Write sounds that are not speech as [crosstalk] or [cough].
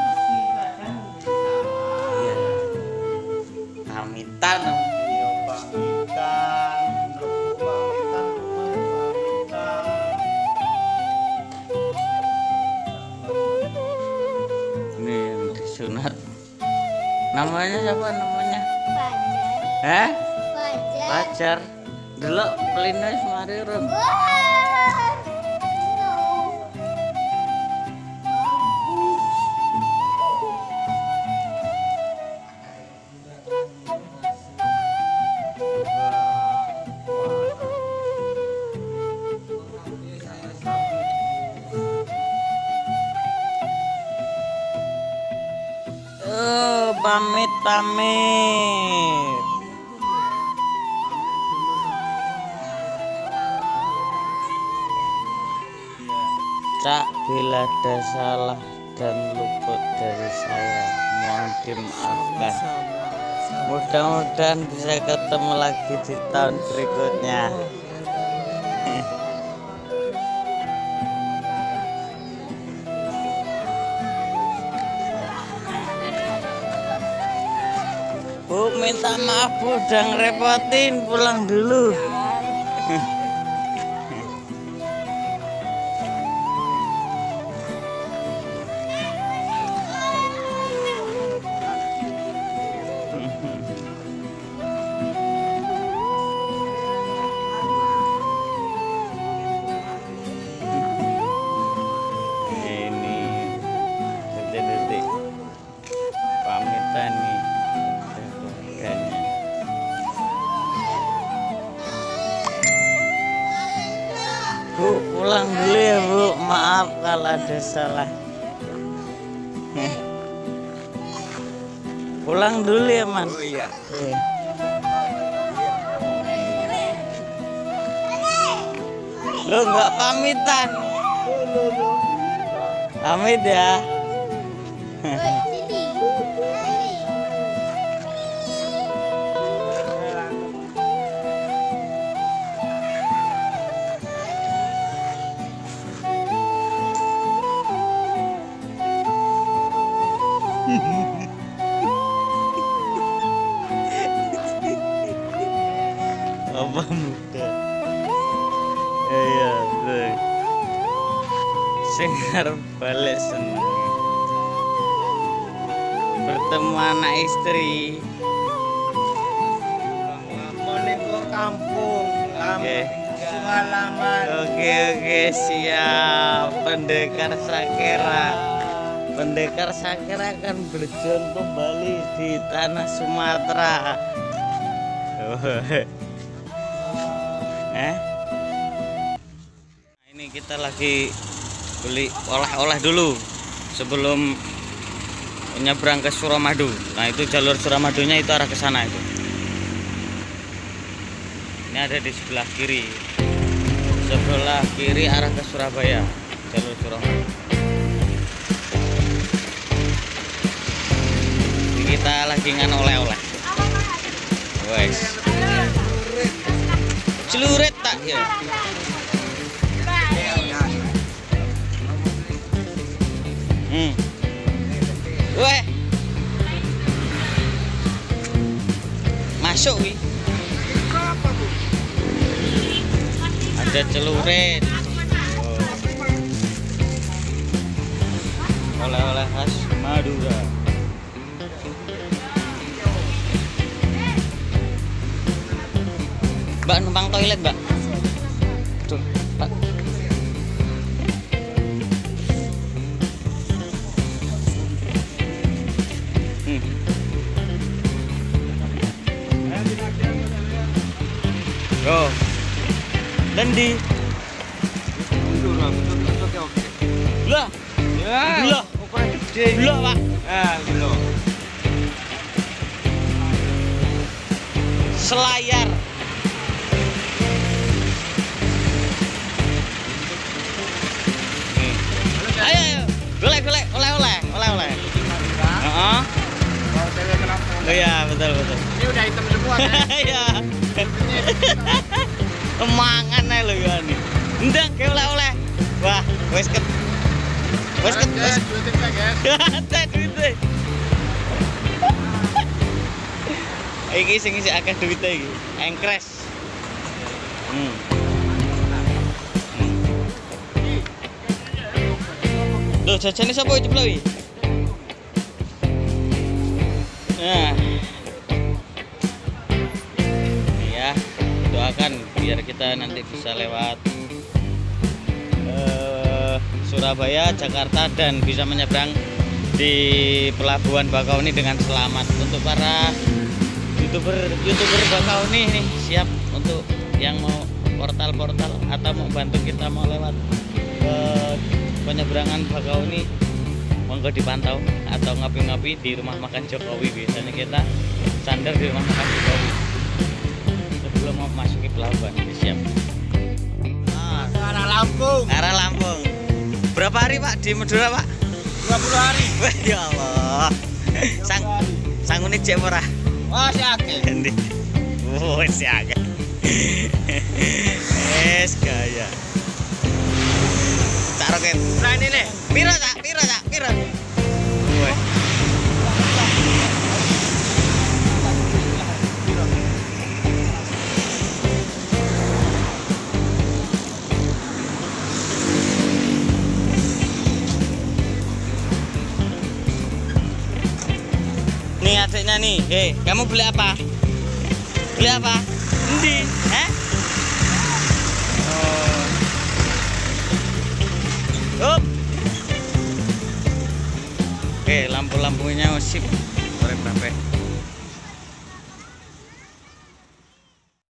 Mesti kadang. Iya. Iya, disunat. Namanya siapa namanya? Fajar. Eh? Fajar. Pacar. Dulu pelina semari rum. Oh, pamit pamit. Cak, bila ada salah dan luput dari saya, mohon dimaafkan. Mudah-mudahan bisa ketemu lagi di tahun berikutnya. Bu, minta maaf Bu, udah ngerepotin, pulang dulu. [laughs] Bu pulang dulu ya Bu. Maaf kalau ada salah. Pulang dulu ya man. Oh iya. Iya. Lo nggak pamitan. Pamit ya apa muda. Iya bro sing arep balik seneng. Bertemu anak istri. Ke kampung, Oke. Semalaman. oke oke siap. Pendekar sakera pendekar sakera akan berjuang kembali di tanah Sumatera [laughs] eh Nah, ini kita lagi beli olah-olah dulu sebelum nyebrang ke Suramadu. Nah, itu jalur Suramadunya itu arah ke sana itu. Ini ada di sebelah kiri. Sebelah kiri arah ke Surabaya, jalur Suramadu. Kita lagi ngan oleh-oleh. Wes. Celurit tak ya? Hmm. Weh. Masuk wi. Ada celurit. Oleh-oleh khas Madura. Mbak numpang toilet, Mbak. Tuh, Mbak. Hmm. Yo. Dendi. Lah, Ya, gede. gula, Pak. Ah, gula. Selayar. Oh iya, betul, betul. Ini udah hitam semua kan? [laughs] Iya. Kemangan aja lo ya nih. Ndak ke oleh-oleh. Wah, wes ke Wes ke wes duitin pak guys. Ada duitnya. Iki sing isih akeh duite iki. Engkres. Hmm. Loh, jajane sapa iki ceplok Nah. Ya, doakan biar kita nanti bisa lewat eh, Surabaya, Jakarta dan bisa menyeberang di pelabuhan Bakauni dengan selamat. Untuk para youtuber youtuber Bakauni nih siap untuk yang mau portal-portal atau mau bantu kita mau lewat ke penyeberangan Bakauni monggo dipantau atau ngopi-ngopi di rumah makan Jokowi biasanya kita sandar di rumah makan Jokowi sebelum mau masuki pelabuhan Jadi siap Ah, Arah Lampung. arah Lampung berapa hari Pak di Madura Pak 20 hari. Wah, ya Allah sang sangune cek ora Wah, si akeh. Oh, si agak. [laughs] Es gaya. Roket. Nah, ini nih. Piro cak? Piro cak? Piro? Woi. Nih adiknya nih, hei kamu beli apa? Beli apa? Endi? Hah? Lampu-lampunya sip. Korek berapa?